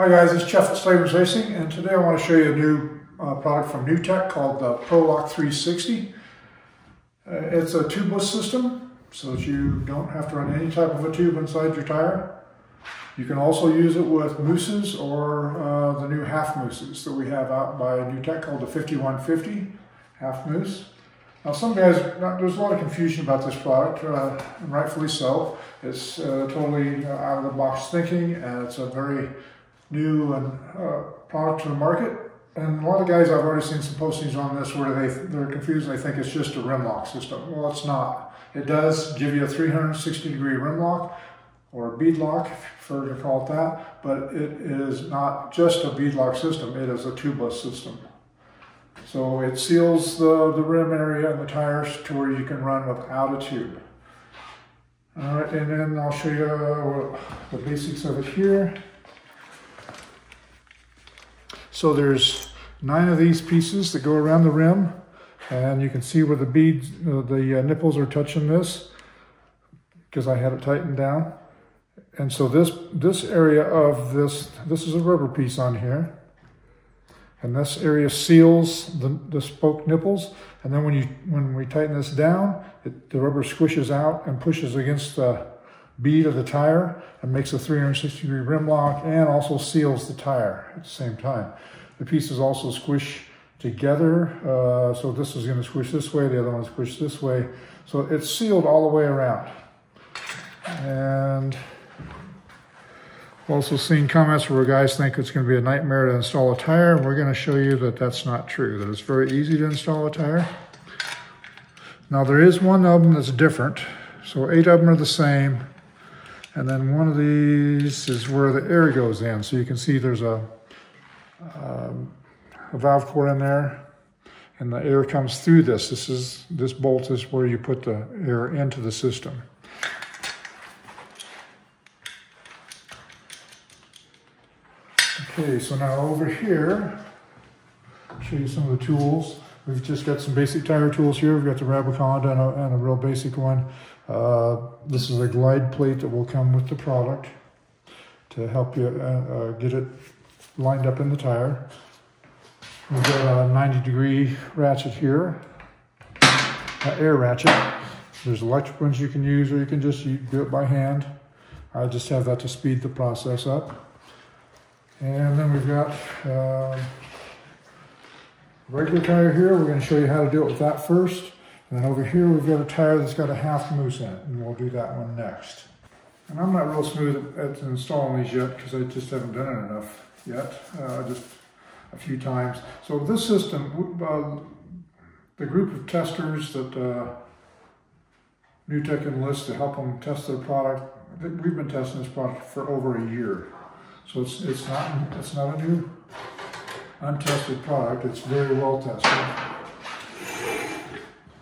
Hi guys, it's Jeff at Slavens Racing and today I want to show you a new uh, product from Nuetech called the ProLock 360. Uh, it's a tubeless system so that you don't have to run any type of a tube inside your tire. You can also use it with mousses or uh, the new half mousses that we have out by Nuetech called the 5150 half mousse. Now some guys, there's a lot of confusion about this product, uh, and rightfully so. It's uh, totally out of the box thinking and it's a very new and uh, product to the market. And a lot of guys I've already seen some postings on this where they they're confused. They think it's just a rim lock system. Well, it's not. It does give you a 360 degree rim lock or bead lock, if you prefer to call it that. But it is not just a bead lock system. It is a tubeless system. So it seals the, the rim area and the tires to where you can run without a tube. All right, and then I'll show you the basics of it here. So there's nine of these pieces that go around the rim and you can see where the beads, uh, the uh, nipples are touching this because I had it tightened down. And so this, this area of this, this is a rubber piece on here. And this area seals the, the spoke nipples. And then when you when we tighten this down, it, the rubber squishes out and pushes against the bead of the tire and makes a 360 degree rim lock and also seals the tire at the same time. The pieces also squish together. Uh, so this is gonna squish this way, the other one squish this way. So it's sealed all the way around. And also seen comments where guys think it's gonna be a nightmare to install a tire. We're gonna show you that that's not true, that it's very easy to install a tire. Now there is one of them that's different. So eight of them are the same. And then one of these is where the air goes in. So you can see there's a, um, a valve core in there and the air comes through this. This is this bolt is where you put the air into the system. Okay, so now over here, I'll show you some of the tools. We've just got some basic tire tools here. We've got the Rabaconda and a, and a real basic one. Uh, this is a glide plate that will come with the product to help you uh, uh, get it lined up in the tire. We've got a 90 degree ratchet here, an air ratchet. There's electric ones you can use or you can just do it by hand. I just have that to speed the process up. And then we've got uh, regular tire here. We're going to show you how to do it with that first. And then over here, we've got a tire that's got a half mousse in it, and we'll do that one next. And I'm not real smooth at, at installing these yet because I just haven't done it enough yet, uh, just a few times. So this system, uh, the group of testers that uh, Nuetech enlists to help them test their product, we've been testing this product for over a year. So it's, it's, not, it's not a new untested product, it's very well tested.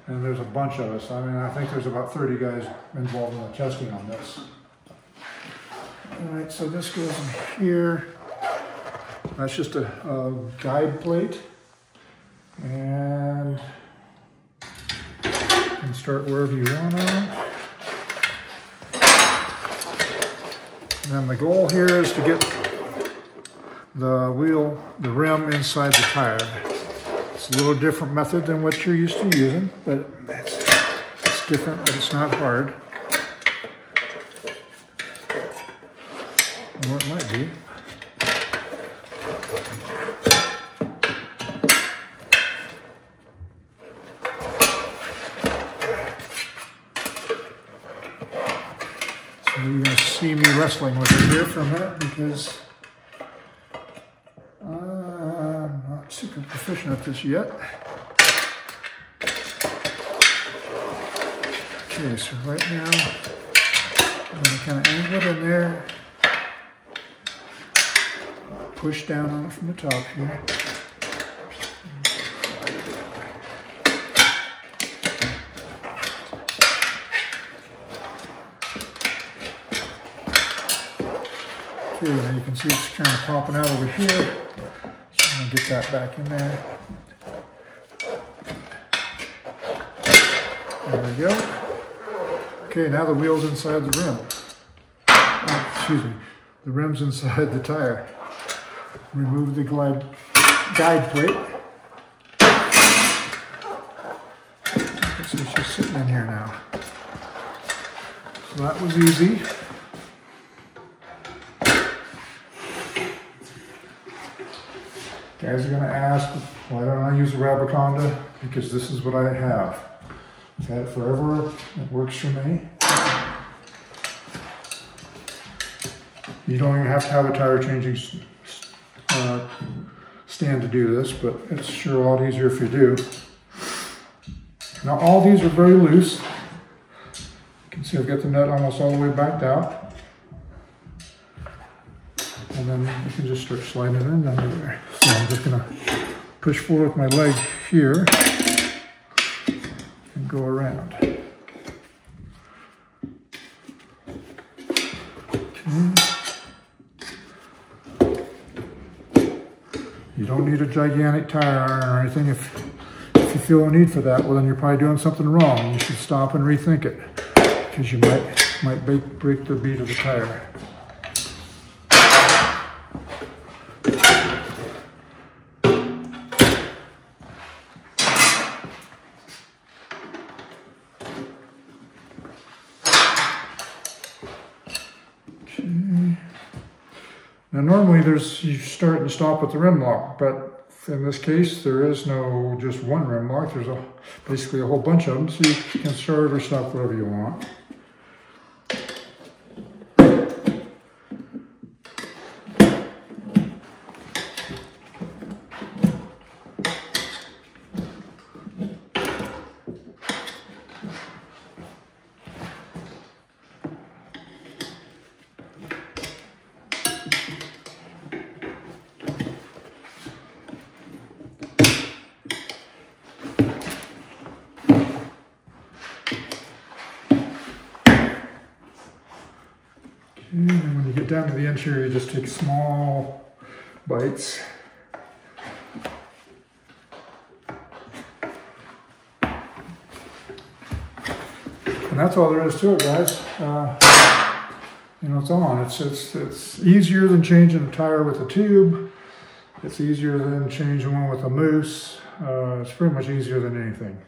And there's a bunch of us. I mean, I think there's about 30 guys involved in the testing on this. All right, so this goes in here. That's just a, a guide plate. And you can start wherever you want on. And then the goal here is to get the wheel, the rim inside the tire. It's a little different method than what you're used to using, but it's, it's different, but it's not hard. Or it might be. So you're going to see me wrestling with it here for a minute because super proficient at this yet. Okay, so right now, I'm to kind of angle it in there, push down on it from the top here. Okay, now you can see it's kind of popping out over here get that back in there. There we go. Okay, now the wheel's inside the rim. Oh, excuse me, the rim's inside the tire. remove the glide, guide plate. So it's just sitting in here now. So that was easy. Guys are gonna ask, why don't I use a Rabaconda? Because this is what I have. I've had it forever, it works for me. You don't even have to have a tire changing uh, stand to do this, but it's sure a lot easier if you do. Now all these are very loose. You can see I've got the nut almost all the way backed out. And then you can just start sliding it in under there. So I'm just gonna push forward with my leg here and go around. You don't need a gigantic tire iron or anything. If, if you feel a need for that, well then you're probably doing something wrong. You should stop and rethink it because you might, might break, break the bead of the tire. Now normally there's, you start and stop with the rim lock, but in this case there is no just one rim lock, there's a, basically a whole bunch of them, so you can start or stop whatever you want. And when you down to the interior, you just take small bites. And that's all there is to it, guys. Uh, you know, it's on. It's, it's, it's easier than changing a tire with a tube. It's easier than changing one with a mousse. Uh, it's pretty much easier than anything.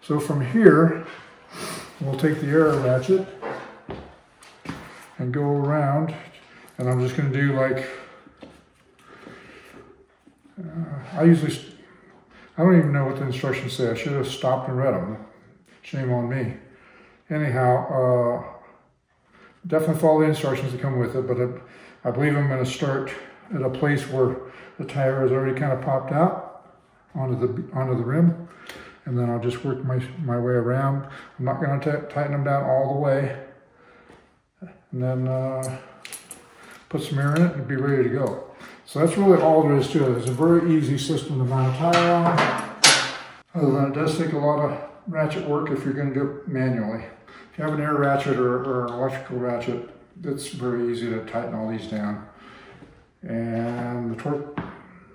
So from here, we'll take the arrow ratchet and go around and I'm just going to do like uh, I usually I don't even know what the instructions say I should have stopped and read them shame on me. Anyhow uh, definitely follow the instructions that come with it but it, I believe I'm going to start at a place where the tire has already kind of popped out onto the onto the rim and then I'll just work my, my way around. I'm not going to tighten them down all the way and then uh, put some air in it and be ready to go. So that's really all there is to it. It's a very easy system to mount a tire on. Other than it does take a lot of ratchet work if you're going to do it manually. If you have an air ratchet or, or an electrical ratchet, it's very easy to tighten all these down. And the torque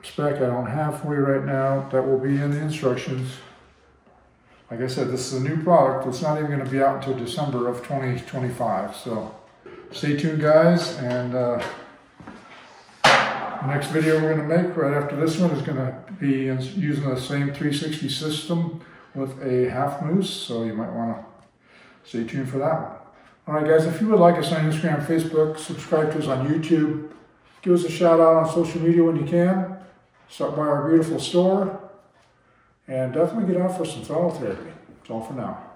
spec I don't have for you right now. That will be in the instructions. Like I said, this is a new product. It's not even going to be out until December of 2025. So stay tuned guys and uh, the next video we're going to make right after this one is going to be using the same 360 system with a half mousse so you might want to stay tuned for that one. Alright guys, if you would like us on Instagram, Facebook, subscribe to us on YouTube, give us a shout out on social media when you can, stop by our beautiful store, and definitely get out for some therapy. That's all for now.